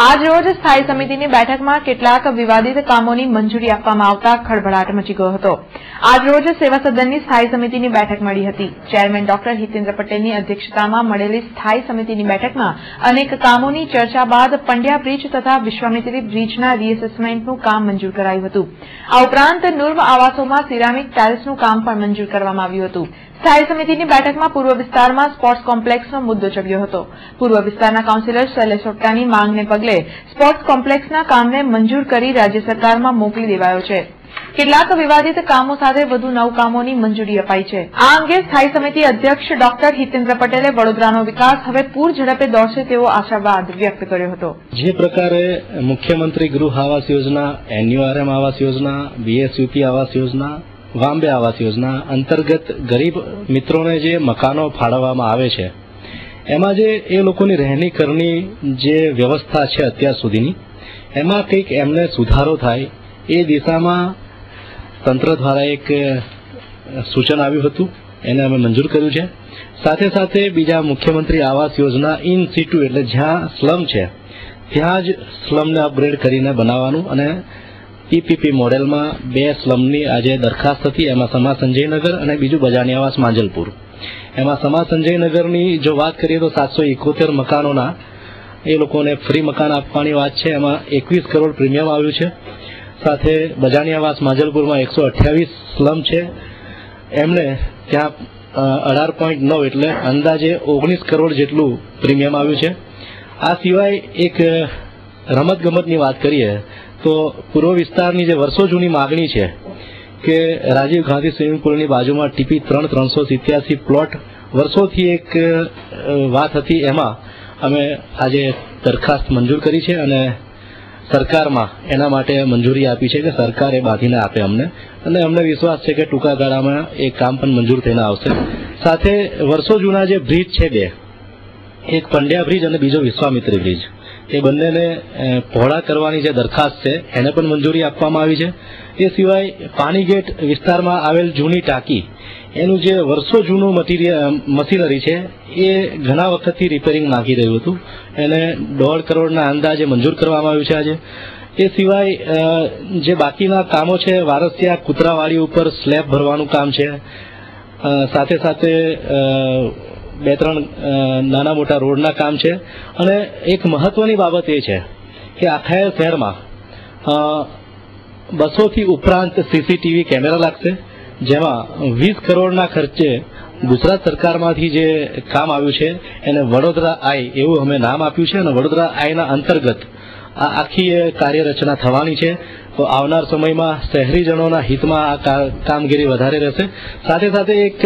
આજ રોજ સ્થાયી સમિતિની બેઠકમાં કેટલાક વિવાદિત કામોની મંજૂરી આપવામાં આવતા ખળભળાટ મચી ગયો હતો. આજ રોજ સેવા સદનની સ્થાયી સમિતિની બેઠક મળી હતી. ચેરમેન ડોક્ટર હિતેન્દ્ર પટેલની અધ્યક્ષતામાં મળેલી સ્થાયી સમિતિની બેઠકમાં અનેક કામોની ચર્ચા બાદ પંડ્યા બ્રિજ તથા વિશ્વામિત્રી બ્રિજના રીએસેસમેન્ટનું કામ મંજૂર કરાયું હતું. આ ઉપરાંત નૂર્વ આવાસોમાં સિરામિક ટાઇલ્સનું કામ પણ મંજૂર કરવામાં આવ્યું હતું. સ્થાયી સમિતિની બેઠકમાં પૂર્વ વિસ્તારમાં સ્પોર્ટ્સ કોમ્પ્લેક્સનો મુદ્દો ચડ્યો હતો. પૂર્વ વિસ્તારના કાઉન્સિલર શૈલેષ ઓટકાની માંગને પગલે સ્પોર્ટ્સ કોમ્પ્લેક્સના કામને મંજૂર કરી રાજ્ય સરકારમાં મોકલી દેવાયો છે. કેટલાક વિવાદિત કામો સાથે વધુ નવ કામોની મંજૂરી અપાઈ છે. આ અંગે સ્થાયી સમિતિ અધ્યક્ષ ડોક્ટર હિતેન્દ્ર પટેલે વડોદરાનો વિકાસ હવે પૂર ઝડપે દોડશે તેવો આશાવાદ વ્યક્ત કર્યો હતો. જે પ્રકારે મુખ્યમંત્રી ગૃહ આવાસ યોજના, એનયુઆરએમ આવાસ યોજના, બીએસયુપી આવાસ યોજના વાંબે આવાસ યોજના અંતર્ગત ગરીબ મિત્રોને જે મકાનો ફાળવવામાં આવે છે, એમાં જે એ લોકોની રહેણી કરની જે વ્યવસ્થા છે અત્યાર સુધીની, એમાં કંઈક એમને સુધારો થાય, એ દિશામાં તંત્ર દ્વારા એક સૂચન આવ્યું હતું, એને અમે મંજૂર કર્યું છે. સાથે સાથે બીજા મુખ્યમંત્રી આવાસ યોજના ઇન સિટુ એટલે જ્યાં સ્લમ છે, ત્યાં જ સ્લમને અપગ્રેડ કરીને બનાવવાનું અને પીપીપી મોડેલમાં બે સ્લમની આજે દરખાસ્ત હતી. એમાં સમા સંજયનગર અને બીજું બજાની આવાસ માંજલપુર. એમાં સમા સંજયનગરની જો વાત કરીએ તો સાતસો એકોતેર મકાનોના એ લોકોને ફ્રી મકાન આપવાની વાત છે. એમાં એકવીસ કરોડ પ્રીમિયમ આવ્યું છે. સાથે બજાની આવાસ માંજલપુરમાં એકસો અઠ્યાવીસ સ્લમ છે. એમને ત્યાં અઢાર પોઈન્ટ નવ એટલે અંદાજે ઓગણીસ કરોડ જેટલું પ્રીમિયમ આવ્યું છે. આ સિવાય એક રમત ગમતની વાત કરીએ તો પૂર્વ વિસ્તારની જે વર્ષો જૂની માગણી છે કે રાજીવ ગાંધી સ્વિમિંગ પુલની બાજુમાં ટીપી ત્રણ ત્રણસો સિત્યાસી પ્લોટ, વર્ષોથી એક વાત હતી એમાં અમે આજે દરખાસ્ત મંજૂર કરી છે અને સરકારમાં એના માટે મંજૂરી આપી છે કે સરકાર એ બાંધીને આપે અમને. અને અમને વિશ્વાસ છે કે ટૂંકા ગાળામાં એ કામ પણ મંજૂર થઈને આવશે. સાથે વર્ષો જૂના જે બ્રિજ છે બે, એક પંડ્યા બ્રિજ અને બીજો વિશ્વામિત્રી બ્રિજ. એ બંનેને પહોળા કરવાની જે દરખાસ્ત છે, એને પણ મંજૂરી આપવામાં આવી છે. એ સિવાય પાણીગેટ વિસ્તારમાં આવેલ જૂની ટાંકી, એનું જે વર્ષો જૂનું મટીરિયલ મશીનરી છે, એ ઘણા વખતથી રિપેરિંગ માંગી રહ્યું હતું. એને દોઢ કરોડના અંદાજે મંજૂર કરવામાં આવ્યું છે આજે. એ સિવાય જે બાકીના કામો છે, વારસિયા કૂતરાવાડી ઉપર સ્લેબ ભરવાનું કામ છે. સાથે સાથે બે ત્રણ નાના મોટા રોડના કામ છે. અને એક મહત્વની બાબત એ છે કે આખા શહેરમાં બસોથી ઉપરાંત સીસીટીવી કેમેરા લાગશે, જેમાં વીસ કરોડના ખર્ચે ગુજરાત સરકારમાંથી જે કામ આવ્યું છે, એને વડોદરા આઈ, એવું અમે નામ આપ્યું છે, અને વડોદરા આઈના અંતર્ગત આ આખી કાર્યરચના થવાની છે. તો આવનાર સમયમાં શહેરીજનોના હિતમાં આ કામગીરી વધારે રહેશે. સાથે સાથે એક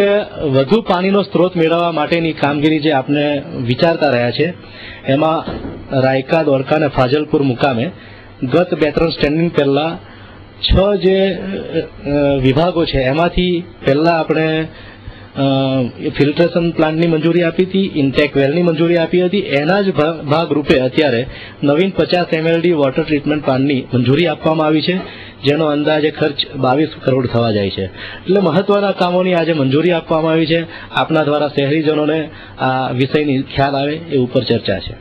વધુ પાણીનો સ્ત્રોત મેળવવા માટેની કામગીરી જે આપણે વિચારતા રહ્યા છે, એમાં રાયકા દ્વારકા અને ફાજલપુર મુકામે ગત બે ત્રણ સ્ટેન્ડિંગ પહેલા છ જે વિભાગો છે, એમાંથી પહેલા આપણે ફિલ્ટ્રેશન પ્લાન્ટની મંજૂરી આપી હતી ઇન્ટેક વેલની મંજૂરી આપી હતી. એના જ ભાગ રૂપે અત્યારે નવીન પચાસ એમએલડી વોટર ટ્રીટમેન્ટ પ્લાન્ટની મંજૂરી આપવામાં આવી છે, જેનો અંદાજે ખર્ચ બાવીસ કરોડ થવા જાય છે. એટલે મહત્વના કામોની આજે મંજૂરી આપવામાં આવી છે. આપના દ્વારા શહેરીજનોને આ વિષયની ખ્યાલ આવે એ ઉપર ચર્ચા છે.